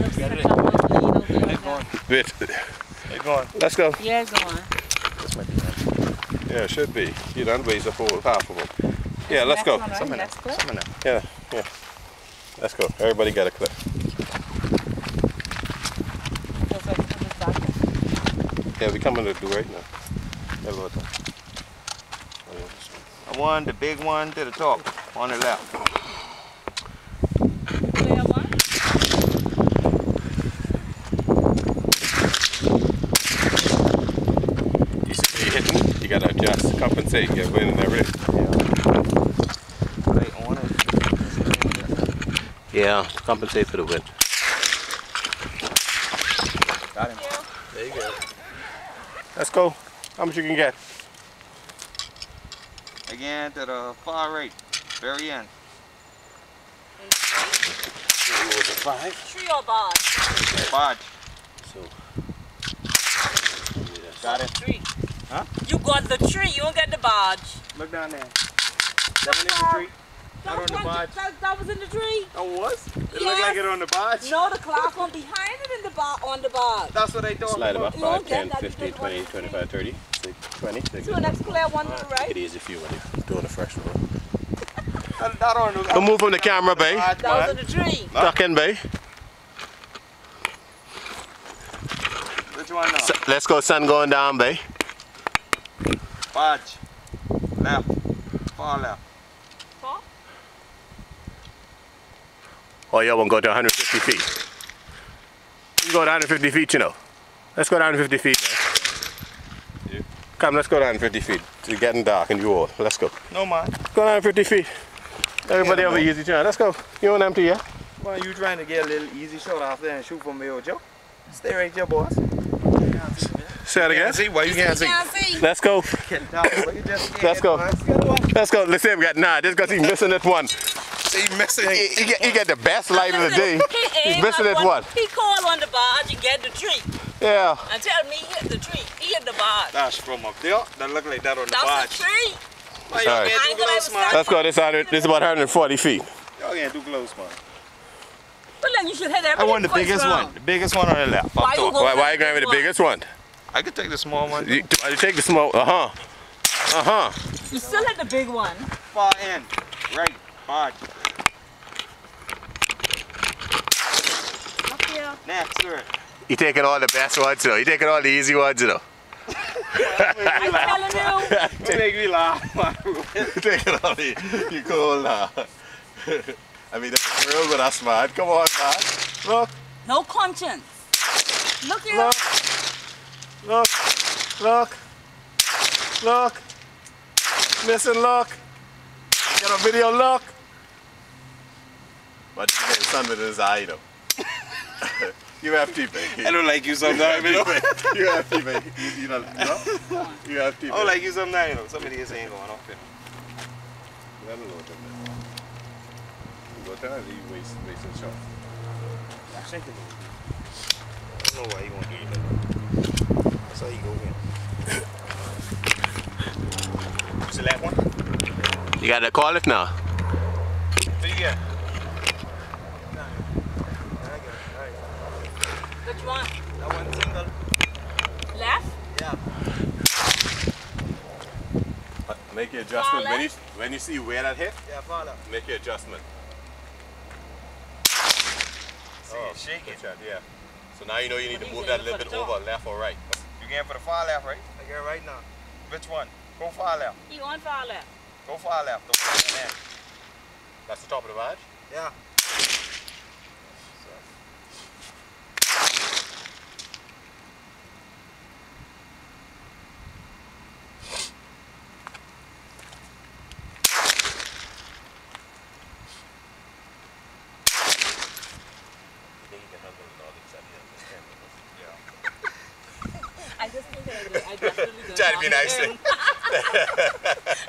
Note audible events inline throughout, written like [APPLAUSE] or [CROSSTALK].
want to set up a lead over there. Wait, They going. let's go. Yeah, go on. This might be nice. Yeah, it should be. You done ways up over half of them. Yeah, let's go. Next Some right? in there. Next clip. Some in. Yeah, yeah. Let's go. Everybody got a clip. That's what we just got. Yeah, we coming to do right now. Yeah, Lord. Yeah, one. I want the big one to the top, on the left. Clear one. You see you hitting, you gotta adjust, compensate, you gotta go in and everything. Right on. Yeah, compensate for the wind. Got him. Yeah. There you go. Let's go. How much you can get? Again to the far right, very end. was it five? Tree or barge? Barge. So. Got it. Tree. Huh? You got the tree, you don't get the barge. Look down there. That one in the tree? That, Not on the one- barge. that, that was in the tree? That was? It Yes. looked like it on the barge. No, the clock one behind it in the bar on the barge. That's what they thought. Slide about don't 5, get 10, 15, 20, 25, 30, say 20. Take To it. the next clear one to the Take right. it easy for you when you're doing a fresh one. That, that on the Don't move from the camera, babe. That was in the tree. Tuck in, babe. Which one now? S- Let's go, sun going down, babe. Barge. Left. Far left. Huh? Oh, yeah, want to go to 150 feet. You go down 150 feet, you know. Let's go down 50 feet, man. Come, let's go down 50 feet. It's getting dark and you all. Let's go. No man. Go down 50 feet. Everybody Yeah, have an easy turn. Let's go. You want empty, yeah? Why you trying to get a little easy shot off there and shoot for me, old Joe? Stay right there, boss. Say it again. See why you can't see? Let's go. Let's go. Let's go. Let's say we got nah. Just because he's missing that one. See, missing. He, he, get, he get the best light of the day. He He's missing at that one. He called on the barge and get the tree. Yeah. And tell me he hit the tree. He hit the barge. That's from up there. That look like that on the That's barge. the tree. Why Sorry. y'all can't do ain't gonna close, ever man? Let's go. This, 100, this is about 140 feet. Y'all can't do close, man. But then you should hit I want the biggest round. one. The biggest one on the left. Why Up you top. Why, why you going with the biggest one? I could take the small one. You, you take the small. Uh huh. Uh huh. You still hit the big one. Far in, Right. Barge. Up here. Next, sir. You taking all the best ones, though. You taking all the easy ones, though. [LAUGHS] I'm telling you. You make me laugh, man. [LAUGHS] you taking all the. You cool now. [LAUGHS] I mean, that's real but us, man. Come on, man. Look, No conscience. Look here. look, look, look, look. Listen, look. Got a video, look. But you get sun with his eye, though. [LAUGHS] you have to, baby. I don't like you sometimes, you know. [LAUGHS] you have to, baby. You, you know, no? You have to, I don't like you sometimes, you know. Some of these ain't going off here. I don't know what that is. You go down, you waste, wasting shots. I think it I don't know why you want to do that. That's how you go in. You select one? You gotta call it now. What you get? Which one? That one single. Left? Yeah. Uh, make your adjustment. When you, when you see where that hit, Yeah, follow. make your adjustment. See it shaking. Good shot, yeah. So now you know you need What to move that a little bit Look for the over, left or right. You going for the far left, right? I get right now. Which one? Go far left. He on far left. Go far left. Don't go. That's the top of the badge? Yeah. I just think that I, I definitely going Try to be after nice, him. [LAUGHS]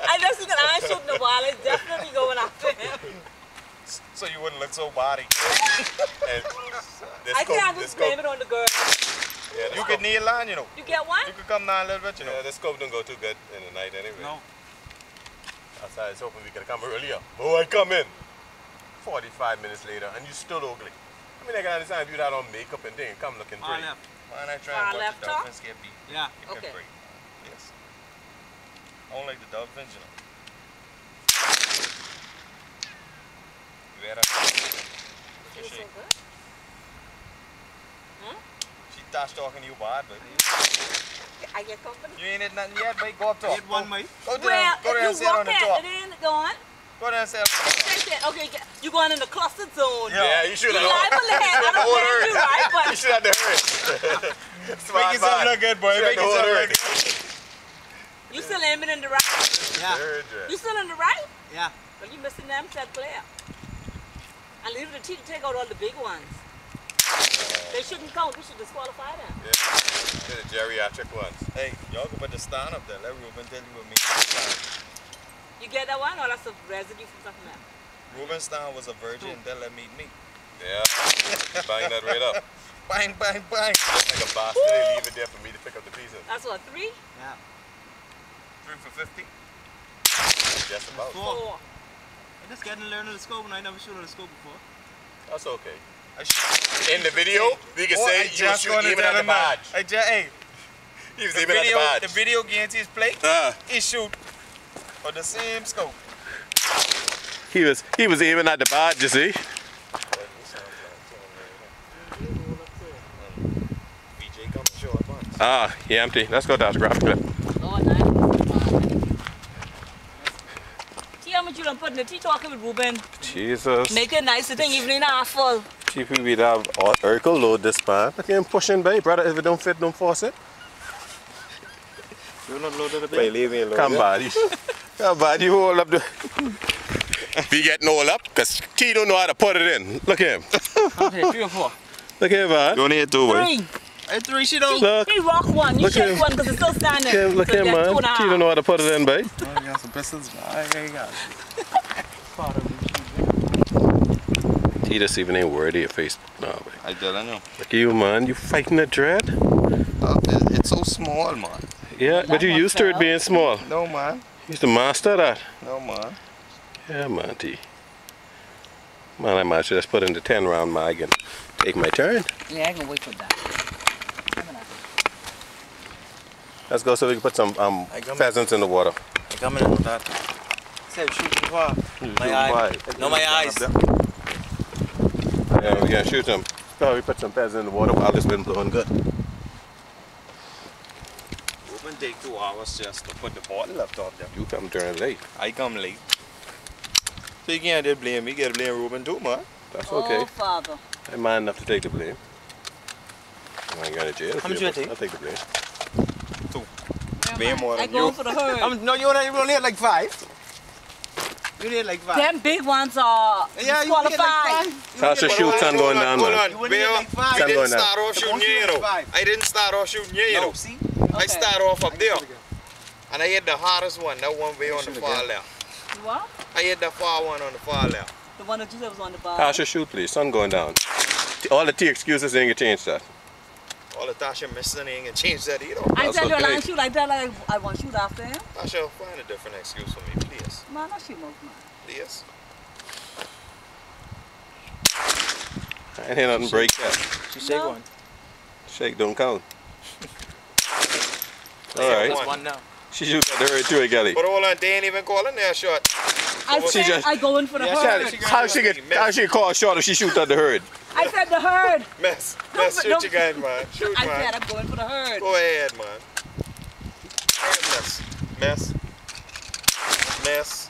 I just think that I ain't shooting the ball. It's definitely going after him. So you wouldn't look so body. And this I scope, can't just blame it on the girl. yeah, You scope, could kneel line, you know. You get one? You could come down a little bit, you know. yeah, the scope don't go too good in the night anyway. No. That's why I was hoping we could come earlier. But I come in 45 minutes later and you still ugly. I mean, I can understand if you had on makeup and thing, come looking Far pretty. Left. Man, I try Far and watch left the top? dolphins get beat. Yeah. Get Okay. break. Yes. I don't like the dolphins, you know. You had a Feels so good. Huh? She touched talking to you bad, but I get company. you ain't hit nothing yet, but go up top. Hit one, mate. Go there, Well, go there and sit on the top. it in, go on. Go there and sit on the top. Say Okay, get- you going in the cluster zone. Yeah. Yeah, you should You have. liable to have, I don't Hold blame her. you, right? You should have the hurt. [LAUGHS] Make yourself look good, boy. Make yourself look good. you still aiming in the right. Yeah. You still in the right? Yeah. But you missing them set player. And leave the T to take out all the big ones. They shouldn't count. We should disqualify them. Yeah, They're the geriatric ones. Hey, y'all can put the stand up there. Let Reuben tell you what me. You get that one, or that's a residue from something else? Ruben Stein was a virgin. They let me meet. Yeah, bang that right up. [LAUGHS] Bang, bang, bang. Just like a basket, they leave it there for me to pick up the pieces. That's what three, Yeah. Three for 50. Just about. Four. four. I just getting learning the scope and I never shot on the scope before. That's okay. In the video, we can say you was just shooting gonna even at the him that. badge. I just, hey, He was the even video, at the the video games he's played, Uh, he shoot on the same scope. He was he was even at the badge, you see. VJ come show up on. Ah, he empty. Let's go down to graphic clip. See how much you done put in the tea talking with Reuben. Jesus. Make it nice, the thing even in half full. GP, we'd have Oracle load this pan. Look at him pushing, babe. Brother, if it don't fit, don't force it. You're not loaded the Wait, leave me alone. Come bad. [LAUGHS] Come bad. You hold up the. We getting all up because T don't know how to put it in. Look at him. Okay, three or four. Look at him, man. You only hit two, boy. Three. Hey, three shit out. Look. He rock one. You Look at shake him. one because it's still standing. Look at him, look So at him, man. and a T don't know how to put it in, babe. Oh, you got some pistols? I ain't got T [LAUGHS] just even ain't worthy of Facebook now, babe. I tell you. Look at you, man. You fighting the dread? Uh, it- It's so small, man. Yeah, but you one used to it being small. No, man. You used to master that. No, man. Yeah, Monty. T. Man, I might just put in the 10 round mag and take my turn. Yeah, I can wait for that. Let's go so we can put some um, pheasants in the water. I come in with that. Said shoot too far. My eye. No, my eyes. Yeah, we're gonna shoot them. So we put some pheasants in the water while this wind blowing good. Reuben take two hours just to put the bottle up top there. You come during late. I come late. So you can't just blame me, you gotta blame Reuben too, man. That's Oh, okay. Father. I'm man enough to take the blame. I ain't going to jail. How much you take? I'll take the blame. Way more I than go you. for the herd. I'm, no, you only, you only had like five. You only had like five. Them big ones are Yeah, you only disqualified. like five. You How's only your had shoot like going down, hold man? on. You wouldn't Bill, get like five. I didn't going down. start off shooting most you here, had though. five. I didn't start off shooting here, you No, know. see? I Okay. started off up there. And I hit the hardest one, that one way on the far left. You what? I hit the far one on the far left. The one that you said was on the bar. How's your shoot, please? Sun going down. All the T excuses ain't gonna change that. All the Tasha missing ain't gonna change that either. I That's tell you, okay. I shoot. like that. Like I, I want to shoot after him. Tasha, find a different excuse for me, please. Man, I shoot most man. Please. I ain't hear nothing break that. She shake No. one. Shake don't count. [LAUGHS] Alright. one. That's one now. She shoot at the herd too, eh, Gally. But hold on, they ain't even calling their shot. I She said just- I go in for the Yeah, herd. she- How she get how she call short if she shoot at the herd? I said the herd. Mess. No, Mess, shoot no- your gun, man. [LAUGHS] Shoot, I man. said I'm going for the herd. Go ahead, man. Mess. Mess. Mess.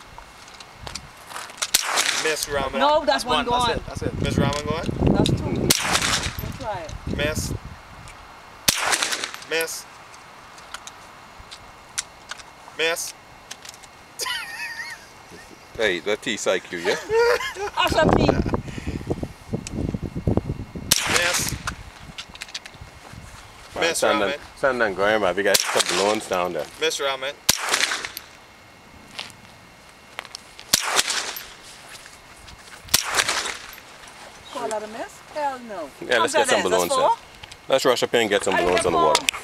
Miss Rahming. No, that's one That's gone. it. That's it. Miss Rahming going? That's two. Let's try it. Miss. Miss. Miss. Hey, that T psych you, yeah? Hush up, T. Miss. Man, Miss stand Rahming. down, stand down, grandma. We got to put balloons down there. Miss Rahming. Call that a miss? Hell no. Yeah, let's get some balloons then. Let's rush up here and get some balloons on the water. more.